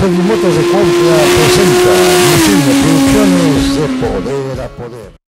Motos de Cuautla presenta Misión Producciones de Poder a Poder.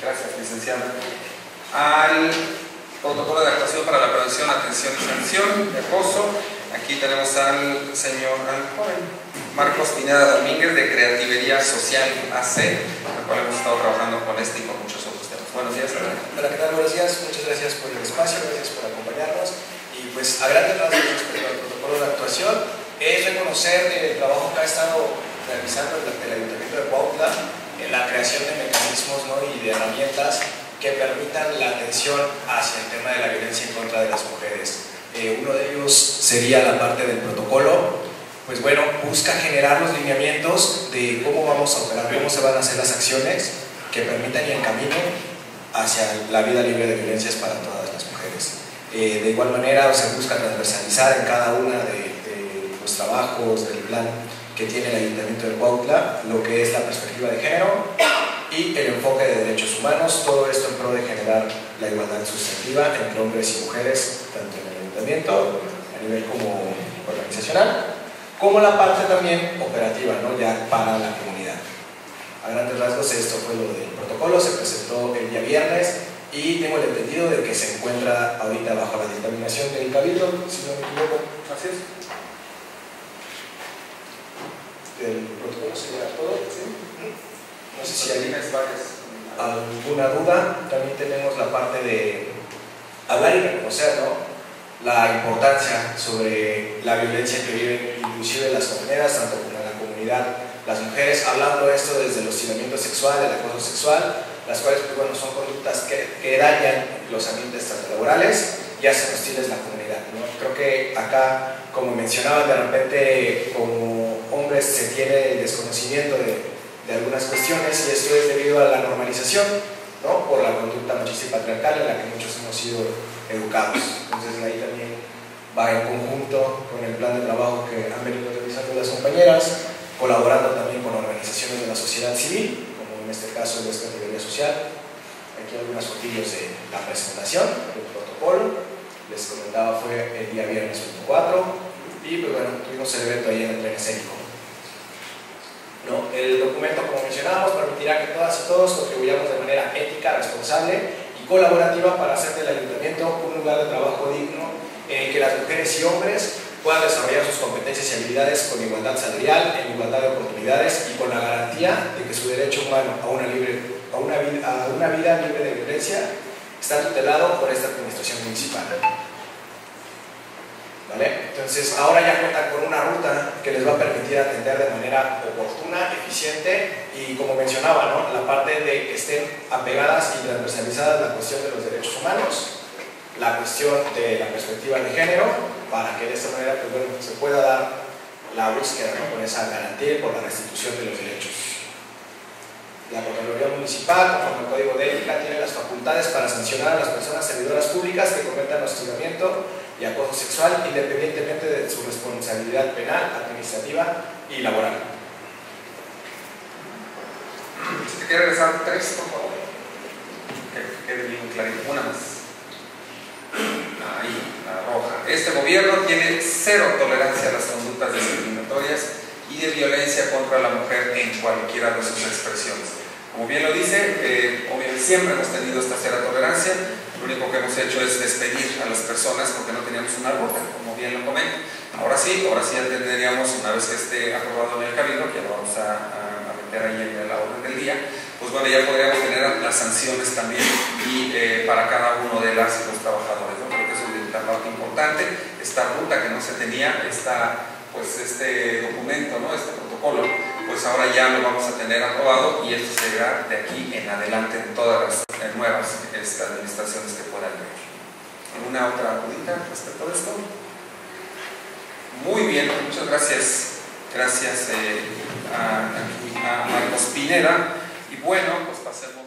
Gracias licenciado, al protocolo de actuación para la prevención, atención y sanción de acoso. Aquí tenemos al señor, al joven Marcos Pineda Domínguez de Creativería Social AC, el cual hemos estado trabajando con este y con muchos otros temas. Buenos días. Hola, ¿qué tal? Buenos días. Muchas gracias por el espacio, gracias por acompañarnos. Y pues a grandes rasgos respecto al protocolo de actuación, es reconocer el trabajo que ha estado realizando el Ayuntamiento de Cuautla la creación de mecanismos ¿no? y de herramientas que permitan la atención hacia el tema de la violencia en contra de las mujeres. Eh, uno de ellos sería la parte del protocolo, pues bueno, busca generar los lineamientos de cómo vamos a operar, cómo se van a hacer las acciones que permitan y encaminen hacia la vida libre de violencias para todas las mujeres. Eh, de igual manera se busca transversalizar en cada una de, de los trabajos del plan que tiene el Ayuntamiento de Cuautla, lo que es la perspectiva de género y el enfoque de derechos humanos, todo esto en pro de generar la igualdad sustantiva entre hombres y mujeres, tanto en el Ayuntamiento, a nivel como organizacional, como la parte también operativa, ¿no? ya para la comunidad. A grandes rasgos esto fue lo del protocolo, se presentó el día viernes y tengo el entendido de que se encuentra ahorita bajo la dictaminación del Cabildo, si no me equivoco. Así es del protocolo sería todo. ¿sí? No sé si hay alguna duda. También tenemos la parte de hablar y reconocer ¿no? la importancia sobre la violencia que viven inclusive las compañeras, tanto como la comunidad, las mujeres, hablando esto desde el hostigamiento sexual, el acoso sexual, las cuales pues, bueno, son conductas que, que dañan los ambientes tanto laborales y hacen hostiles la comunidad. ¿no? Creo que acá, como mencionaba, de repente como hombres se tiene el desconocimiento de, de algunas cuestiones y esto es debido a la normalización, ¿no? por la conducta machista y patriarcal en la que muchos hemos sido educados. Entonces ahí también va en conjunto con el plan de trabajo que han venido realizando las compañeras, colaborando también con organizaciones de la sociedad civil, como en este caso de esta categoría social. Aquí algunas fotillos de la presentación del protocolo, les comentaba fue el día viernes 24 y pues bueno, tuvimos el evento ahí en el tren escénico. El documento, como mencionábamos, permitirá que todas y todos contribuyamos de manera ética, responsable y colaborativa para hacer del ayuntamiento un lugar de trabajo digno en el que las mujeres y hombres puedan desarrollar sus competencias y habilidades con igualdad salarial, en igualdad de oportunidades y con la garantía de que su derecho humano a una, libre, a una, a una vida libre de violencia está tutelado por esta administración municipal. Entonces, ahora ya cuentan con una ruta que les va a permitir atender de manera oportuna, eficiente y, como mencionaba, ¿no? la parte de que estén apegadas y transversalizadas la cuestión de los derechos humanos, la cuestión de la perspectiva de género, para que de esta manera pues, se pueda dar la búsqueda ¿no? con esa garantía por la restitución de los derechos. La Contraloría Municipal, conforme al Código de Ética, tiene las facultades para sancionar a las personas servidoras públicas que cometan hostigamiento y acoso sexual, independientemente de su responsabilidad penal, administrativa y laboral. Si te quiere regresar tres, por favor. Que quede bien clarito. Una más. Ahí, la roja. Este gobierno tiene cero tolerancia a las conductas discriminatorias y de violencia contra la mujer en cualquiera de sus expresiones. Como bien lo dice, eh, siempre hemos tenido esta cero tolerancia, lo único que hemos hecho es despedir a las personas porque no teníamos una ruta, como bien lo comento. Ahora sí, ahora sí entenderíamos, una vez que esté aprobado en el cabildo, que lo vamos a, meter ahí en la orden del día, pues bueno, ya podríamos tener las sanciones también y eh, para cada uno de las y los trabajadores. ¿no? Creo que es una parte importante, esta ruta que no se tenía, esta pues este documento, ¿no? este protocolo, pues ahora ya lo vamos a tener aprobado y esto será de aquí en adelante en todas las nuevas este, administraciones que puedan venir. ¿Alguna otra dudita respecto a esto? Muy bien, muchas gracias. Gracias eh, a, a Marcos Pineda. Y bueno, pues pasemos.